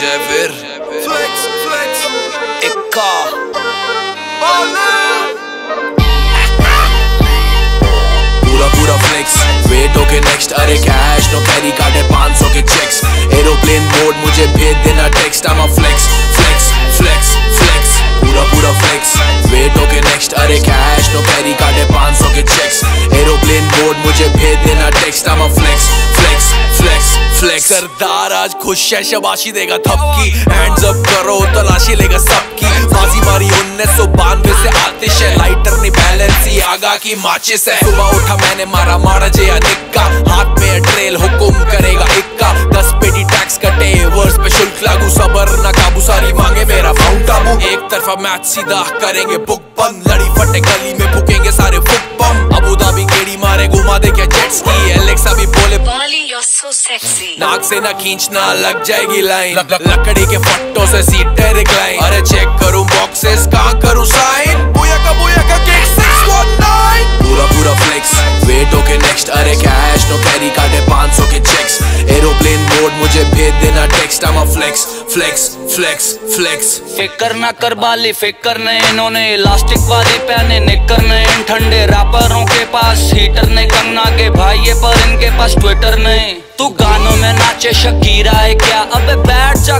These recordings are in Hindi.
जाए फिर Flex, flex. इक्का पूरा पूरा फ्लेक्स वेट ओके नेक्स्ट अरे कैश नो कैरी है 500 के चेक्स एरोप्लेन मोड मुझे भेज देना text I am flex flex flex flex पूरा पूरा फ्लेक्स वेट ओके नेक्स्ट अरे कैश नो कैरी है 500 के चेक्स एरोप्लेन मोड मुझे भेज देना text I am flex flex flex flex सरदार आज खुश है, शबाशी देगा थपकी। हैंड्स अप करो, तलाशी लेगा सबकी। बाजी मारी उन्नीस सौ बानवे से आतिश है। लाइटर नहीं बैलेंस ही आगा की माचिस है। सुबह उठा मैंने, मारा मारा जया निक्का हाथ में ट्रेल हुकुम करेगा इक्का। दस पेटी टैक्स कटे वर्स पे शुल्क लागू। सबर ना काबू, सारी मांगे मेरा माउंट आबू एक तरफा मैच सीधा करेंगे बुक बंद लड़ी फटे गली में फूकेंगे सारे फुक बम अबू धाबी गेड़ी मारे, घुमा दे क्या जेट्स से ना खींचना लग जाएगी लाइन लकड़ी के फट्टों से सीटें रिक्लाइन अरे चेक करूँ बॉक्सेस कहाँ करूँ साइन बुया का बुया का किक 619 पूरा पूरा फ्लेक्स वेट ओके नेक्स्ट अरे कैश नो कैरी है 500 के चेक्स एरोप्लेन मोड मुझे भेज देना text I am flex flex flex flex फिकर ना कर बाली फिकर ने इन्होंने इलास्टिक वाले पहने। निकर ने इन ठंडे रैपरों के पास। हीटर ने कंगना के भाई, ये पर इनके पास ट्विटर नहीं तू गानों नाचे शकीरा है क्या? अबे बैठ जा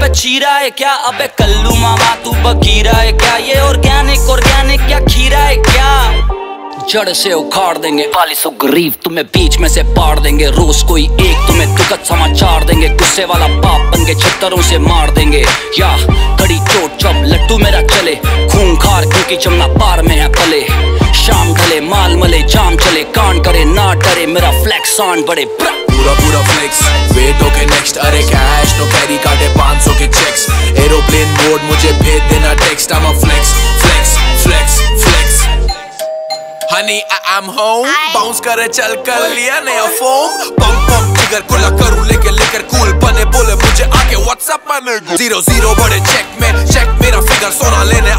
पे चीरा है क्या? अबे कल्लू मामा, तू बकीरा है क्या? ये ऑर्गेनिक ऑर्गेनिक क्या खीरा है क्या? जड़ से उखाड़ देंगे सो गरीब तुम्हें बीच में से पाड़ देंगे। रोज कोई एक तुम्हें दुखद समाचार देंगे। गुस्से वाला बाप बन के छत्तरों से मार देंगे। या, कड़ी चोट, जब लट्टू मेरा चले। खून खार क्योंकि जमना पार में है पले। शाम ढले, माल मले, जाम चले। ना डरे मेरा फ्लैक्स ऑन बड़े पूरा पूरा फ्लेक्स वेट ओके नेक्स्ट अरे कैश नो कैरी है 500 के चेक्स एरोप्लेन मोड मुझे भेज देना text I am flex flex flex flex honey I am home bounce करे चल कर लिया नया फोम पम पम जिगर को करूँ लेके लेकर कूल बने बोले मुझे आके व्हाट्सएप में ज़ीरो ज़ीरो बड़े चेक में चेक मेरा फिगर सोना लेने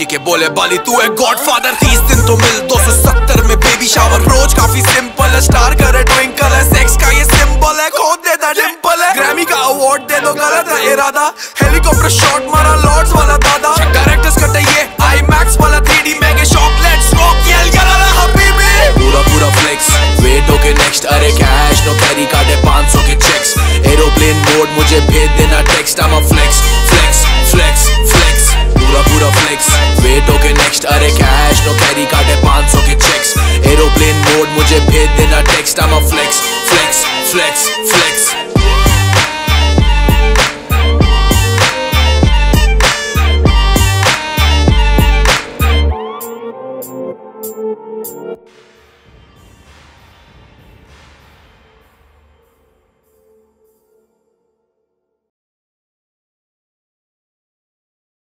डैडी चीके बोले बाली, तू है गॉडफादर तीस दिन तो मिल दो सौ सत्तर में बेबी शावर रोज काफ़ी सिंपल है स्टार करे ट्विंकल है। सेक्स का ये सिंबल है, खोद देता डिंपल है। ग्रैमी का अवार्ड दे दो, गलत है इरादा। हेलीकॉप्टर शॉट मारा लॉर्ड्स वाला दादा। डायरेक्टर्स कटे ये आई मैक्स वाला 3D महँगे शॉप लेट्स रॉक यल यला हबीबी पूरा पूरा फ्लेक्स वेट ओके नेक्स्ट अरे कैश नो कैरी कार्ड है 500 के चेक्स एरोप्लेन मोड मुझे भेज देना text I am flex flex wait okay next अरे कैश नो कैरी कार्ड है 500 के चेक्स एरोप्लेन मोड मुझे भेज देना text I am flex flex flex flex